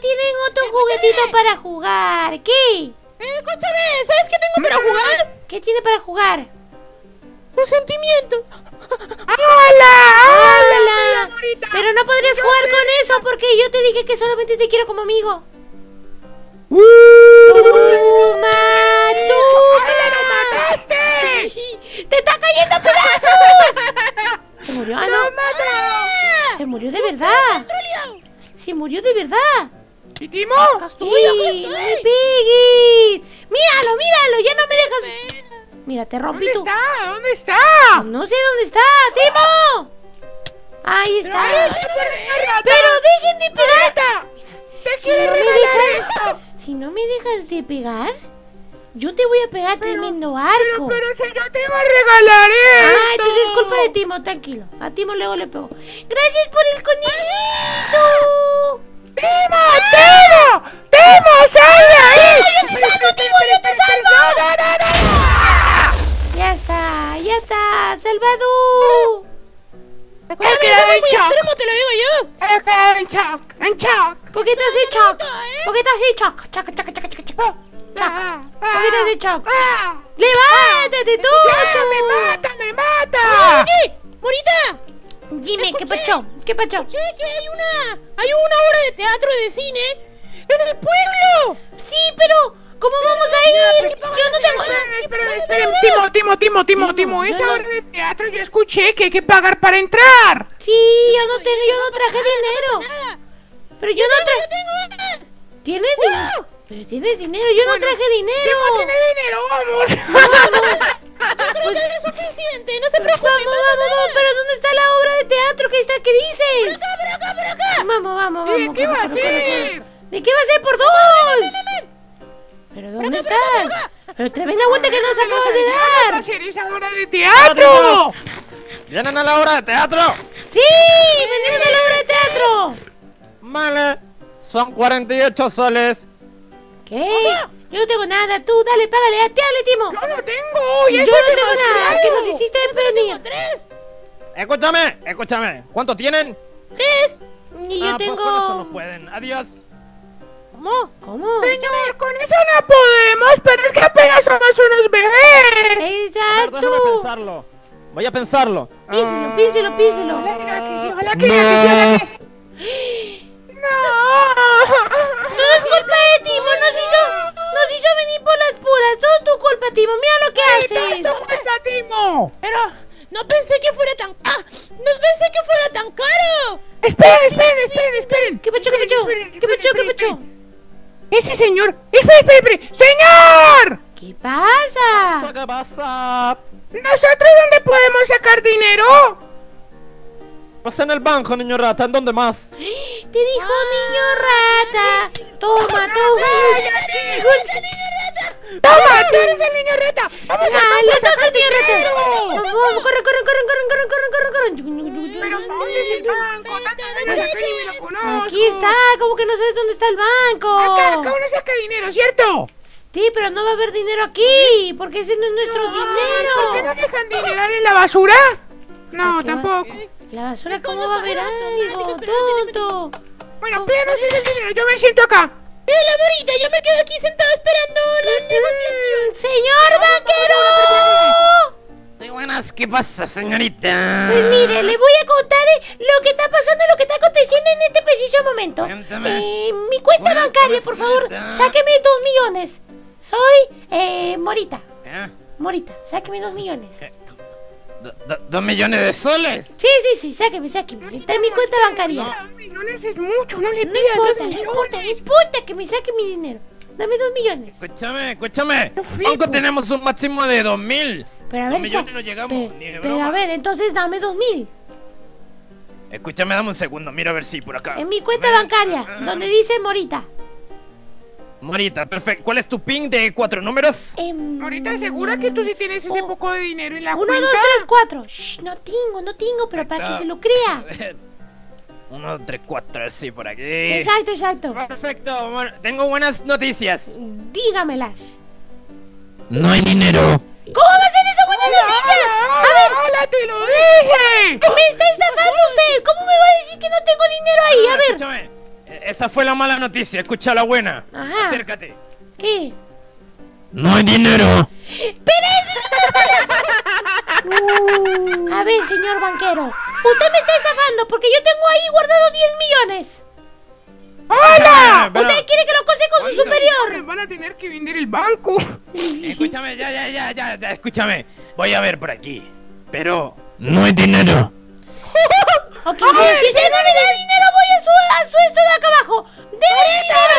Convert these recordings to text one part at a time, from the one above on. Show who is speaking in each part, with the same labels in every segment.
Speaker 1: tienen otro juguetito para jugar. ¿Qué?
Speaker 2: Eh, escúchame, ¿sabes qué tengo para jugar?
Speaker 1: ¿Qué tiene para jugar?
Speaker 2: Un sentimiento.
Speaker 3: ¡Hola!
Speaker 1: ¡Hola! Pero no podrías jugar con eso porque yo te dije que solamente te quiero como amigo.
Speaker 3: ¡Uh!
Speaker 1: ¡Toma!
Speaker 3: ¡Hola, lo mataste!
Speaker 1: ¡Te está cayendo pedazos! ¿Se murió? Ah,
Speaker 3: ¡Lo
Speaker 1: no.
Speaker 3: mataste!
Speaker 1: Se murió de verdad. Se murió de verdad.
Speaker 3: ¿Y Timo?
Speaker 1: ¡Ey, no me pegues! ¡Míralo, míralo! ¡Ya no me dejas! Mira, te rompí
Speaker 3: ¿Dónde
Speaker 1: tu...
Speaker 3: está? ¿Dónde está?
Speaker 1: No sé dónde está, Timo. Ahí está.
Speaker 3: ¡Rata!
Speaker 1: Pero dejen de pegar.
Speaker 3: ¡Rata! ¡Te
Speaker 1: Si no me dejas,
Speaker 3: esto!
Speaker 1: si no me dejas de pegar, yo te voy a pegar tremendo arco.
Speaker 3: Pero si yo te iba a regalar esto.
Speaker 1: Ah, entonces es culpa de Timo, tranquilo. A Timo luego le pego. Gracias por el conejito.
Speaker 3: ¡Timo! ¡Timo! ¡Timo! ¡Sal de ahí!
Speaker 1: ¡Yo te salvo, Timo! ¡Yo te salvo!
Speaker 3: ¡No, no, no, no!
Speaker 1: Ya está, ya está, salvado.
Speaker 3: He quedado en shock.
Speaker 2: ¿Cómo te lo digo yo?
Speaker 3: He quedado en shock. En shock.
Speaker 1: ¿Por qué estás en shock? ¿Por qué estás en shock? Choc, choc, choc, choc, choc.
Speaker 3: Ah,
Speaker 1: ¿Por qué estás en shock?
Speaker 3: ah.
Speaker 1: ¡Levántate tú!
Speaker 3: ¡Ya, me mata, me mata!
Speaker 2: Oye, Morita,
Speaker 1: Dime, ¿qué pasó? ¿Qué pasó?
Speaker 2: sé que hay una, hay una obra de teatro y de cine en el pueblo.
Speaker 1: Sí, pero ¿cómo vamos a ir? Yo no tengo...
Speaker 3: Esperen, esperen. Timo, Timo, Timo, Timo, Timo. Esa hora de teatro yo escuché que hay que pagar para entrar.
Speaker 1: Sí, yo no tengo, yo no traje dinero. Pero yo no traje... ¿Tienes dinero? Pero tienes dinero, yo no traje dinero.
Speaker 3: Timo tiene dinero, vamos.
Speaker 2: Que es suficiente, no se
Speaker 1: Vamos,
Speaker 2: preocupe.
Speaker 1: vamos, vamos, pero ¿dónde está la obra de teatro que está? ¿Qué dices?
Speaker 2: Por acá, por acá.
Speaker 1: Vamos, vamos,
Speaker 3: ¿Y
Speaker 1: vamos.
Speaker 3: de qué va a ser?
Speaker 1: ¿De qué va a ser por dos? ¿Pero dónde estás? Pero tremenda vuelta que nos acabas de
Speaker 3: ¿Qué va a
Speaker 1: dar.
Speaker 3: ser esa hora de teatro?
Speaker 4: ¿Vienen a la hora de teatro?
Speaker 1: Sí, venimos a la obra de teatro.
Speaker 4: Vale. Son 48 soles.
Speaker 1: ¿Qué? Yo no tengo nada, tú dale, págale, a ti, dale, Timo.
Speaker 3: Yo no tengo.
Speaker 1: Yo no tengo nada, que nos hiciste venir.
Speaker 2: Tres,
Speaker 4: Escúchame, escúchame. ¿Cuánto tienen?
Speaker 2: tres.
Speaker 1: Y yo
Speaker 4: ah, pues con eso no
Speaker 1: tengo...
Speaker 4: pueden. Adiós.
Speaker 1: ¿Cómo? ¿Cómo?
Speaker 3: Señor, con eso no podemos, pero es que apenas somos unos bebés.
Speaker 4: A ver, déjame
Speaker 1: Exacto.
Speaker 4: pensarlo. Voy a pensarlo.
Speaker 1: Piénselo, piénselo, piénselo.
Speaker 3: Ojalá que sí, ojalá que sí, ojalá que
Speaker 1: es Timo. Mira lo que haces.
Speaker 3: ¡Esto Timo!
Speaker 2: Pero no pensé que fuera tan... ¡Ah! No pensé que fuera tan caro.
Speaker 3: Esperen, esperen, esperen, esperen.
Speaker 1: ¿Qué pacho, qué pacho? ¿Qué pacho, qué pacho?
Speaker 3: Ese señor. Esperen, esperen, esperen. ¡Señor!
Speaker 1: ¿Qué pasa?
Speaker 4: ¿Qué pasa?
Speaker 3: ¿Nosotros dónde podemos sacar dinero?
Speaker 4: Pues en el banco, niño rata. ¿En dónde más?
Speaker 1: Te dijo niño rata. Toma, toma.
Speaker 3: ¡Toma! ¡Tú eres el niño rata! ¡Vamos
Speaker 1: nah,
Speaker 3: a
Speaker 1: los dos el niño rata! ¡Vamos, corre, corre, corre, corre, corre, corre, corre!
Speaker 3: ¡Pero Pauli es el banco! ¡Tanto de la peli me lo conozco!
Speaker 1: ¡Aquí está! ¿Cómo que no sabes dónde está el banco?
Speaker 3: Acá, acá uno saca dinero, ¿cierto?
Speaker 1: Sí, pero no va a haber dinero aquí, porque ese no es nuestro no, dinero.
Speaker 3: ¿Por qué no dejan dinero en la basura? No, tampoco.
Speaker 1: ¿La basura cómo va a haber algo, tonto?
Speaker 3: Bueno, pídanos el dinero, yo me siento acá.
Speaker 2: Mira la morita, yo me quedo aquí sentado esperando la negociación.
Speaker 1: Mm, ¡Señor banquero!
Speaker 4: Sí, buenas. ¿Qué pasa, señorita?
Speaker 1: Pues mire, le voy a contar eh, lo que está pasando, lo que está aconteciendo en este preciso momento.
Speaker 4: Cuéntame.
Speaker 1: Eh, mi cuenta bancaria, por favor, sáqueme dos millones. Soy eh, Morita.
Speaker 4: ¿Eh?
Speaker 1: Morita, sáqueme dos millones.
Speaker 4: ¿Qué? Do- do- ¿Dos millones de soles?
Speaker 1: Sí, sí, sí, sáqueme, sáqueme. Está en mi cuenta bancaria.
Speaker 3: Dos millones es mucho, no le
Speaker 1: No
Speaker 3: pidas
Speaker 1: importa,
Speaker 3: dos
Speaker 1: no importa, no
Speaker 3: millones.
Speaker 1: importa que me saque mi dinero. Dame dos millones.
Speaker 4: Escúchame, escúchame. Banco tenemos un máximo de dos mil.
Speaker 1: Pero a
Speaker 4: Dos
Speaker 1: ver,
Speaker 4: millones
Speaker 1: sa-
Speaker 4: no llegamos,
Speaker 1: pe-
Speaker 4: ni
Speaker 1: pero a ver, entonces dame dos mil.
Speaker 4: Escúchame, dame un segundo. Mira a ver si por acá.
Speaker 1: En mi cuenta bancaria,
Speaker 4: Ah.
Speaker 1: donde dice Morita.
Speaker 4: Morita, perfecto. ¿Cuál es tu pin de cuatro números?
Speaker 1: Em,
Speaker 3: Ahorita segura que tú sí tienes ese
Speaker 1: Oh.
Speaker 3: poco de dinero en la
Speaker 1: Uno,
Speaker 3: cuenta.
Speaker 1: dos, tres, cuatro. Shh, no tengo, no tengo, pero para que se lo crea.
Speaker 4: Uno, tres, cuatro, sí, por aquí.
Speaker 1: Exacto, exacto.
Speaker 4: Perfecto. Bueno, tengo buenas noticias.
Speaker 1: Dígamelas.
Speaker 4: No hay dinero.
Speaker 1: ¿Cómo va a ser eso buena noticia? A ver,
Speaker 3: ¡Hola,
Speaker 4: fue la mala noticia, escucha la buena.
Speaker 1: Ajá.
Speaker 4: Acércate.
Speaker 1: ¿Qué?
Speaker 4: No hay dinero.
Speaker 1: A ver, señor banquero. Usted me está estafando porque yo tengo ahí guardado 10 millones.
Speaker 3: ¡Hola!
Speaker 1: ¿Usted quiere que lo cose con su superior?
Speaker 3: Van a tener que vender el banco.
Speaker 4: Escúchame, ya, ya, ya, ya, ya, escúchame. Voy a ver por aquí. Pero no hay dinero.
Speaker 1: Ok, si usted no me da dinero, su, a su esto de acá abajo. ¡Deme dinero!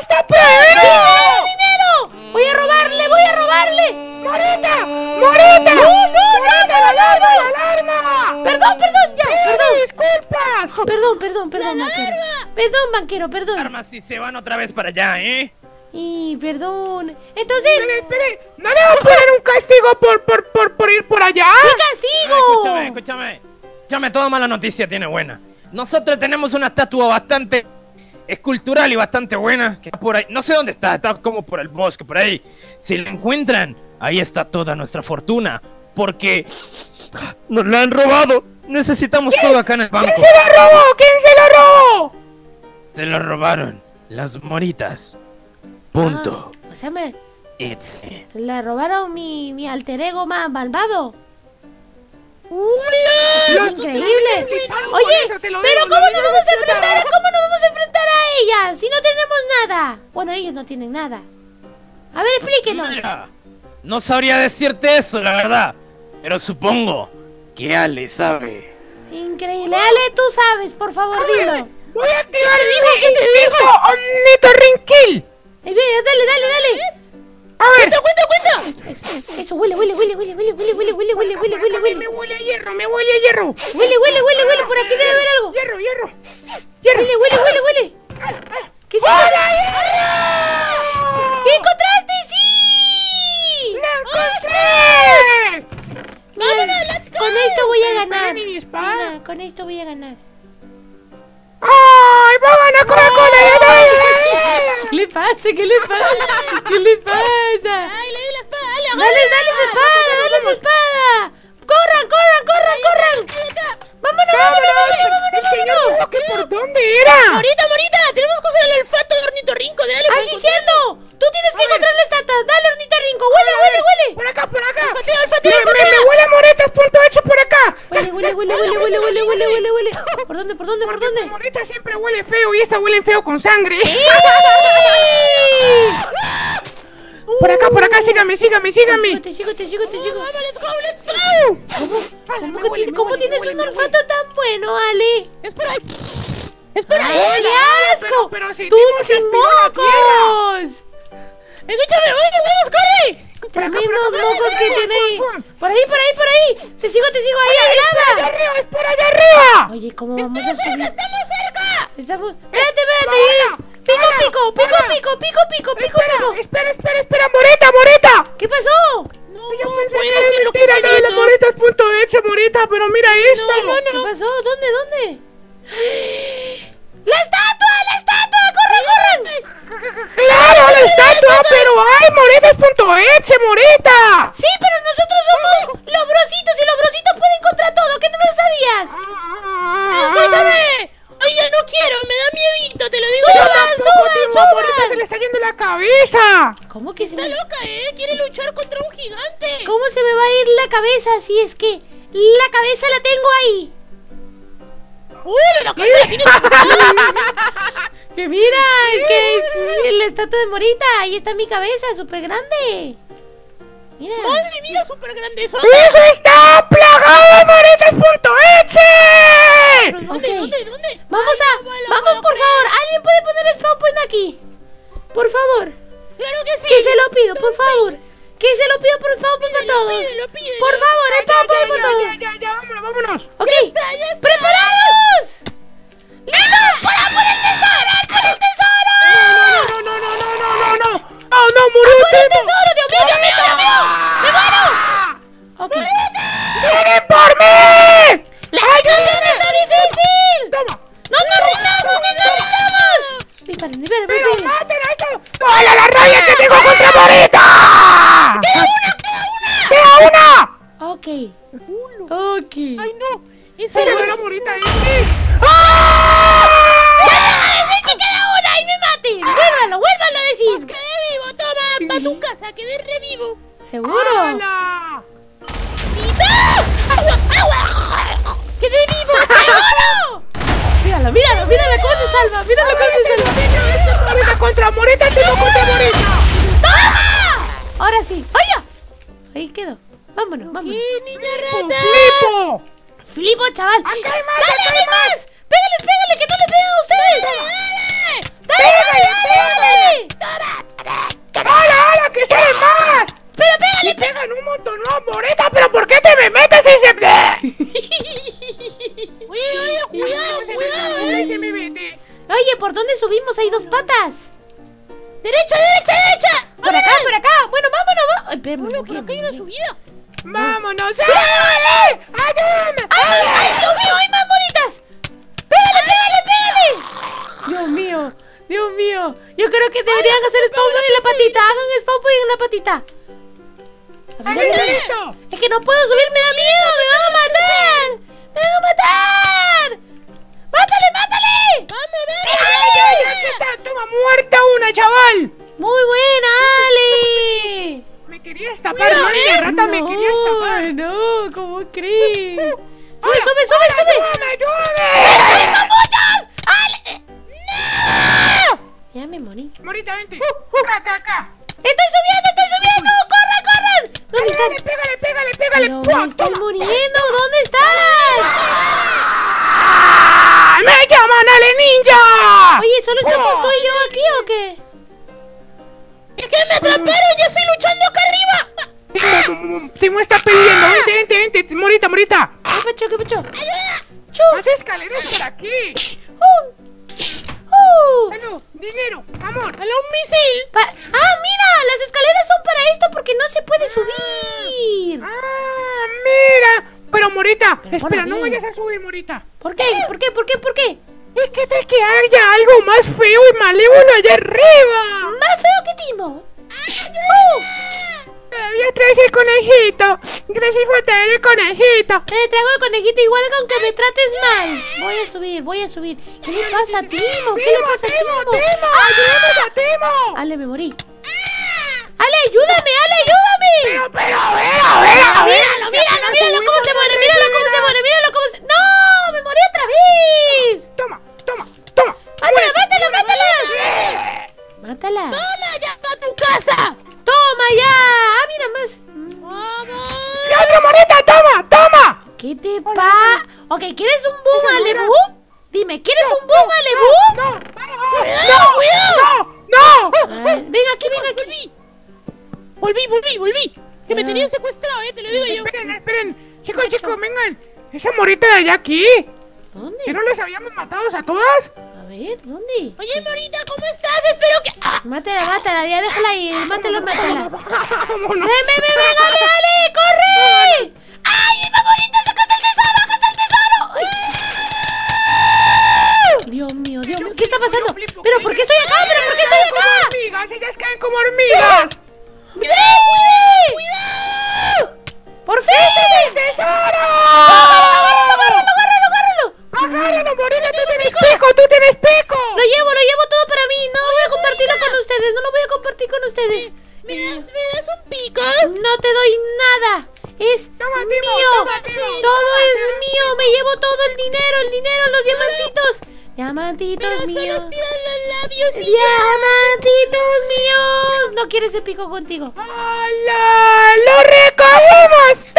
Speaker 3: ¡Está
Speaker 1: ¡Deme dinero! Voy a robarle, voy a robarle.
Speaker 3: ¡Morita! ¡Morita!
Speaker 1: No, no,
Speaker 3: ¡Morita, la alarma, la alarma!
Speaker 1: Perdón, perdón, ya, perdón.
Speaker 3: ¡Disculpas!
Speaker 1: Perdón, perdón, perdón, banquero. Perdón, banquero, perdón.
Speaker 4: Armas si se van otra vez para allá, ¿eh?
Speaker 1: Y perdón. Entonces,
Speaker 3: Espere, espere. ¿No le van a poner un castigo por, por, por, por ir por allá?
Speaker 1: ¡qué castigo!
Speaker 4: escúchame, escúchame. Escúchame, toda mala noticia tiene buena. Nosotros tenemos una estatua bastante escultural y bastante buena. Que está por ahí. No sé dónde está, está como por el bosque, por ahí. Si la encuentran, ahí está toda nuestra fortuna. Porque nos la han robado. Necesitamos todo acá en el banco.
Speaker 3: ¿Quién se lo robó? ¿Quién se lo robó?
Speaker 4: Se lo robaron las moritas. Punto.
Speaker 1: Ah, o sea, me
Speaker 4: It's
Speaker 1: le robaron mi, mi alter ego más malvado.
Speaker 3: Los-
Speaker 1: Increíble. Oye, pero ¿cómo nos vamos a enfrentar? ¿Cómo nos vamos a enfrentar a ella si no tenemos nada? Bueno, ellos no tienen nada. A ver, explíquenos.
Speaker 4: Mira, no sabría decirte eso, la verdad. Pero supongo que Ale sabe.
Speaker 1: Increíble. Ale, tú sabes, por favor, dilo.
Speaker 3: Voy a activar mi instinto ornitorrinquil.
Speaker 1: Ey, ve, dale, dale, dale.
Speaker 3: A ver.
Speaker 2: ¡Cuenta, cuenta!
Speaker 1: Eso, eso, huele, huele, huele, huele, huele, huele, huele, huele, huele, huele, huele,
Speaker 3: Me
Speaker 1: huele.
Speaker 3: huele a hierro, me huele a hierro.
Speaker 1: Huele, huele, huele, huele, por aquí debe haber algo.
Speaker 3: Hierro, hierro. Hierro.
Speaker 1: Huele, huele, huele, huele. ¿Qué es eso?
Speaker 3: ¡Hola, hierro!
Speaker 1: ¿Qué encontraste? ¡Sí!
Speaker 3: ¡La encontré!
Speaker 1: Mira, con esto voy a ganar. Mira, con esto voy a ganar.
Speaker 3: ¡Ay, va a ganar Coca-Cola!
Speaker 1: ¿Qué le pasa? ¿Qué le pasa? ¿Qué le pasa?
Speaker 2: ¡Ay, le di la espada! ¡Dale,
Speaker 1: Dale, dale su espada, dale su espada. ¡Corran, corran, corran, corran! ¡Vámonos, vámonos, vámonos,
Speaker 3: El señor
Speaker 1: vámonos!
Speaker 3: dijo que por dónde era.
Speaker 2: ¡Morita, morita! Tenemos que usar el olfato de ornitorrinco. Dale,
Speaker 1: ¡Ah, sí, cierto! Tú tienes que encontrar la estatua. Dale, hornita rinco. Huele, huele, huele.
Speaker 3: Por acá, por acá.
Speaker 2: Olfateo, olfateo,
Speaker 3: Me, huele a moretas, punto hecho por acá.
Speaker 1: Huele, huele, huele, huele, huele, huele, huele, huele, huele. ¿Por dónde, por dónde, por dónde?
Speaker 3: moreta siempre huele feo y esta huele feo con sangre.
Speaker 1: ¡Eh!
Speaker 3: Por acá, por acá, sígame, sígame, sígame.
Speaker 1: Te sigo, te sigo, te sigo.
Speaker 2: Vamos, let's go, let's go.
Speaker 1: ¿Cómo, tienes un olfato tan bueno, Ale?
Speaker 2: Espera. Espera.
Speaker 1: ¡Ay, qué
Speaker 3: pero-
Speaker 1: asco!
Speaker 3: pero si
Speaker 1: ¡Tú sin mocos!
Speaker 2: Escúchame, vamos, vamos, corre.
Speaker 1: Tremendos mocos que tiene ahí. Por ahí, por ahí, por ahí. Te sigo, te sigo. Ahí
Speaker 3: ¡Allá
Speaker 1: lava.
Speaker 3: arriba, es por allá arriba!
Speaker 1: Oye, ¿cómo vamos a subir?
Speaker 2: ¡Estamos cerca!
Speaker 1: Estamos... Espérate, espérate.
Speaker 3: Hola,
Speaker 1: Pico, pico, pico, pico, pico, pico, pico,
Speaker 3: Espera, espera, espera, moreta, pero mira esto.
Speaker 1: ¿Qué pasó? ¿Dónde, dónde? ¡La estatua, la estatua! ¡Corran, corran!
Speaker 3: Claro, la estatua, pero ay, moreta es punto hecho, moreta.
Speaker 1: Sí, pero nosotros somos los brositos y los brositos pueden contra todo. ¿Qué no lo sabías?
Speaker 2: ¡Escúchame! ¡Ay, ya no quiero! ¡Me da miedito, te lo digo
Speaker 1: Suban,
Speaker 2: yo!
Speaker 3: Tampoco,
Speaker 1: suban,
Speaker 3: Timo, moreta se
Speaker 1: suban.
Speaker 3: le está yendo la cabeza.
Speaker 1: ¿Cómo que se
Speaker 2: Está
Speaker 1: me...
Speaker 2: loca, ¿eh? Quiere luchar contra un gigante.
Speaker 1: ¿Cómo se me va a ir la cabeza si es que la cabeza la tengo ahí?
Speaker 2: ¡Uy, la cabeza la tiene
Speaker 1: Que mira, es que es la estatua de Morita. Ahí está mi cabeza, súper grande. Mira.
Speaker 2: ¡Madre mía, súper grande eso!
Speaker 3: ¡Eso está plagado de eche!
Speaker 2: ¿Dónde,
Speaker 1: Ok.
Speaker 2: dónde, dónde?
Speaker 1: Vamos a...
Speaker 2: Ay, abuela,
Speaker 1: Vamos, por favor. ¿Alguien puede poner spawn point aquí? Por favor.
Speaker 2: ¡Claro que sí!
Speaker 1: Que se lo pido, por favor. Que se lo pido por spawn point para
Speaker 2: Pídelo,
Speaker 1: todos.
Speaker 2: pídelo, pídelo.
Speaker 1: Por
Speaker 3: vámonos.
Speaker 1: Ok.
Speaker 2: está, ya está.
Speaker 1: ¡Mira, mira, morita ahí!
Speaker 3: ¡Ah! Que a
Speaker 1: decir! ¡Pues quedé vivo!
Speaker 3: ¡Toma!
Speaker 1: ¡Pa
Speaker 3: tu
Speaker 1: casa!
Speaker 3: ¡Quedé revivo! ¿Seguro? ¡Hola!
Speaker 2: ¡Agua!
Speaker 3: ¡Quedé vivo! ¡Seguro! Míralo,
Speaker 1: míralo, míralo cómo se salva, míralo cómo se salva.
Speaker 3: Moreta contra Moreta, te contra Moreta.
Speaker 1: ¡Toma! Ahora sí. ¡Oye! Ahí quedó. Vámonos, vámonos.
Speaker 2: Niña.
Speaker 3: Flipo,
Speaker 1: chaval.
Speaker 3: ¡Acá hay más,
Speaker 1: ¡Dale,
Speaker 3: acá
Speaker 1: hay
Speaker 3: más!
Speaker 1: ¡Pégales, pégale, que no le pegan a ustedes! ¡Dale, dale, dale!
Speaker 3: ¡Hala, hala, que salen más!
Speaker 1: ¡Pero pégale,
Speaker 3: Le pegan un montón, no, Morita, pero ¿por qué te me metes ese...
Speaker 2: Oye, oye, cuidado, cuidado, eh.
Speaker 1: Oye, ¿por dónde subimos? Hay dos patas.
Speaker 2: Derecha, derecha, derecha.
Speaker 1: Por acá, por acá. Bueno, vámonos, vámonos. Ay,
Speaker 2: Bueno,
Speaker 1: ¿por qué?
Speaker 2: hay una subida.
Speaker 3: ¡Vámonos! ¡Eh! ¡Ayúdame!
Speaker 1: ¡Ay, ay, Dios mío! ¡Hay más bonitas! ¡Pégale, pégale, pégale! Dios mío, Dios mío. Yo creo que deberían hacer spawn point en la patita. Hagan spawn en la patita. Es que no puedo subir, me da miedo. ¡Me van a matar! Me estoy muriendo. ¿Dónde están?
Speaker 3: ¡Ah! ¡Me llaman Ale Ninja!
Speaker 1: Oye, ¿solo estamos
Speaker 3: ¡Oh!
Speaker 1: tú y yo aquí o qué?
Speaker 2: Es que me atraparon, yo estoy luchando acá arriba.
Speaker 3: Timo, está peleando. Vente, vente, vente. Morita, Morita.
Speaker 1: ¿Qué pacho, qué pacho? ¡Chu!
Speaker 3: Haz escaleras por aquí.
Speaker 1: ¡Uh! ¡Uh!
Speaker 3: Aló, dinero, amor.
Speaker 2: ¡Hala un misil!
Speaker 1: Pa- ¡Ah, mira! Las escaleras son para esto porque no se puede subir.
Speaker 3: Ah, mira. Pero Morita,
Speaker 1: Pero
Speaker 3: espera, no vayas a subir, Morita.
Speaker 1: ¿Por qué? ¿Por qué? ¿Por qué? ¿Por qué?
Speaker 3: Es que tal que haya algo más feo y malévolo allá arriba.
Speaker 1: ¡Más feo que Timo! ¡Uh!
Speaker 3: Todavía traes el conejito. Gracias por traer el conejito.
Speaker 1: Me traigo el conejito igual que aunque me trates mal. Voy a subir, voy a subir. ¿Qué le pasa a Timo? ¿Qué le pasa a
Speaker 3: Timo,
Speaker 1: Timo?
Speaker 3: Timo,
Speaker 1: ¡Ah!
Speaker 3: ayúdame a Timo.
Speaker 1: Ale, me morí. Ale, ayúdame, Ale, ayúdame.
Speaker 3: Pero, pero, a ver, a ver, a ver.
Speaker 1: Míralo, míralo, míralo cómo se muere, míralo cómo se muere, míralo cómo se... ¡No! ¡Me morí otra vez!
Speaker 3: Toma, toma, toma.
Speaker 1: ¡Mátala, mátala, mátala!
Speaker 3: Eh.
Speaker 1: ¡Mátala!
Speaker 2: ¡Toma ya para tu casa!
Speaker 1: ¡Toma ya! ¡Ah, mira más!
Speaker 2: ¡Vamos!
Speaker 3: ¡La otra morita, toma, toma!
Speaker 1: ¿Qué te pasa? Ok, ¿quieres un boom, Alebu? Dime, ¿quieres un boom, Alebu?
Speaker 3: No, no, no, no.
Speaker 1: Ay, Ven aquí, ven aquí.
Speaker 2: ¡Volví! ¡Volví, volví! Que me
Speaker 1: Ah.
Speaker 2: tenían secuestrado, eh, te lo digo yo.
Speaker 3: Esperen, esperen. Chicos, chicos, vengan. Esa morita de allá aquí.
Speaker 1: ¿Dónde?
Speaker 3: ¿Que no les habíamos matado a todas?
Speaker 1: A ver, ¿dónde?
Speaker 2: Oye, Morita, ¿cómo estás? Espero que... ¡Ah!
Speaker 1: Mátala, mátala, ya déjala ahí, mátala, mátala.
Speaker 3: Vámonos.
Speaker 1: ¡Ven, ven, ven, ven, ale, ale! ¡Corre! ¡Ay. ¡Acá está el Diamantitos
Speaker 2: Pero
Speaker 1: míos.
Speaker 2: solo tiras los labios y...
Speaker 1: Diamantitos míos. No quiero ese pico contigo.
Speaker 3: ¡Hola! ¡Lo recogimos todo!